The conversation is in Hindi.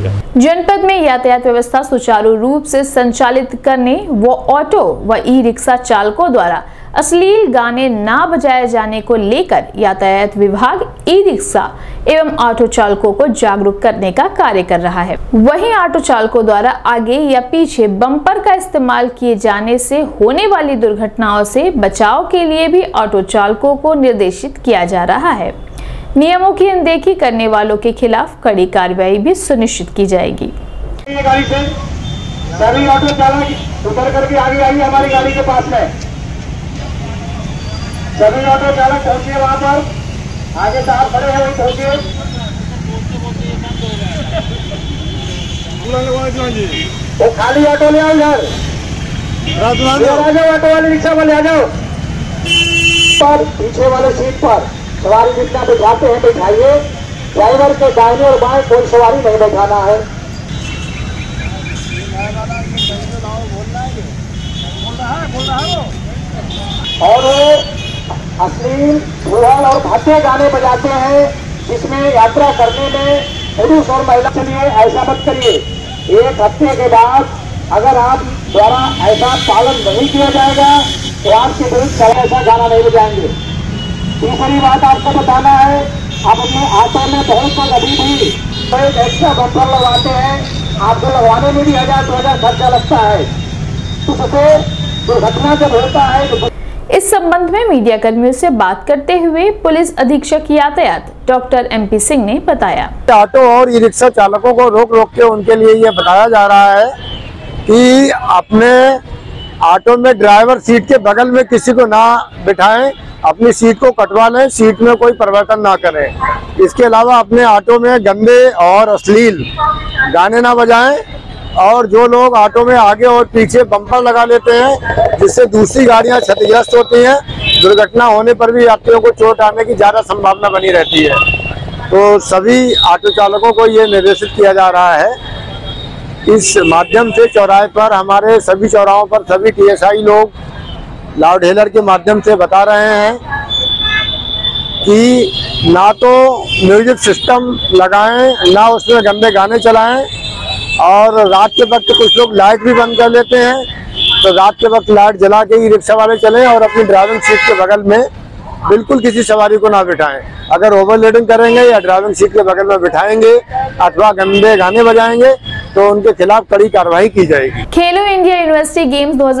जाएगा। जनपद में यातायात व्यवस्था सुचारू रूप से संचालित करने व ऑटो व ई रिक्शा चालकों द्वारा अश्लील गाने ना बजाए जाने को लेकर यातायात विभाग ई रिक्शा एवं ऑटो चालकों को जागरूक करने का कार्य कर रहा है। वहीं ऑटो चालकों द्वारा आगे या पीछे बम्पर का इस्तेमाल किए जाने से होने वाली दुर्घटनाओं से बचाव के लिए भी ऑटो चालकों को निर्देशित किया जा रहा है। नियमों की अनदेखी करने वालों के खिलाफ कड़ी कार्रवाई भी सुनिश्चित की जाएगी। ये गाड़ी से सभी ऑटो चालक उतर करके आगे आइए हमारी गाड़ी के पास में। सभी ऑटो चालक पहुंचिए वहाँ पर। आगे से आप खड़े हैं वहीं पहुंचिए। वो खाली ऑटो ले आओ इधर। इधर आ जाओ ऑटो वाले रिक्शा वाले आ जाओ। पर पीछे वाले सीट पर। सवारी जितना बैठाते हैं बैठाइए ड्राइवर के दाहिने और बाएँ कोई सवारी नहीं बैठाना है। और अश्लील धुआँ और भद्दे गाने बजाते हैं, जिसमें यात्रा करने में पुरुष और महिला के लिए ऐसा मत करिए। एक हफ़्ते के बाद अगर आप द्वारा ऐसा पालन नहीं किया जाएगा तो आपके विरुद्ध ऐसा गाना नहीं बजाएँगे। तीसरी बात आपको बताना है आप अपने ऑटो में बहुत पर अभी भी तो एक एक्स्ट्रा बम्पर लगवाते हैं। आपको लगवाने में भी हज़ार दो हज़ार खर्चा लगता है। उससे दुर्घटना जब होता है तो इस संबंध में मीडिया कर्मियों से बात करते हुए पुलिस अधीक्षक यातायात डॉक्टर एमपी सिंह ने बताया। ऑटो और ई रिक्शा चालकों को रोक रोक के उनके लिए ये बताया जा रहा है कि अपने ऑटो में ड्राइवर सीट के बगल में किसी को ना बिठाएँ। अपनी सीट को कटवा लें, सीट में कोई परिवर्तन ना करें। इसके अलावा अपने ऑटो में गंदे और अश्लील गाने ना बजाएँ और जो लोग ऑटो में आगे और पीछे बम्पर लगा लेते हैं, जिससे दूसरी गाड़ियाँ क्षतिग्रस्त होती हैं, दुर्घटना होने पर भी यात्रियों को चोट आने की ज़्यादा संभावना बनी रहती है। तो सभी ऑटो चालकों को ये निर्देशित किया जा रहा है। इस माध्यम से चौराहे पर, हमारे सभी चौराहों पर सभी टीएसआई लोग लाउड हेलर के माध्यम से बता रहे हैं कि ना तो म्यूज़िक सिस्टम लगाएँ, ना उसमें गंदे गाने चलाएँ और रात के वक्त कुछ लोग लाइट भी बंद कर लेते हैं। तो रात के वक्त लाइट जला के ही रिक्शा वाले चलें और अपनी ड्राइविंग सीट के बगल में बिल्कुल किसी सवारी को ना बिठाएँ। अगर ओवरलोडिंग करेंगे या ड्राइविंग सीट के बगल में बिठाएँगे अथवा गंदे गाने बजाएँगे तो उनके खिलाफ कड़ी कार्रवाई की जाएगी। खेलो इंडिया यूनिवर्सिटी गेम्स 2000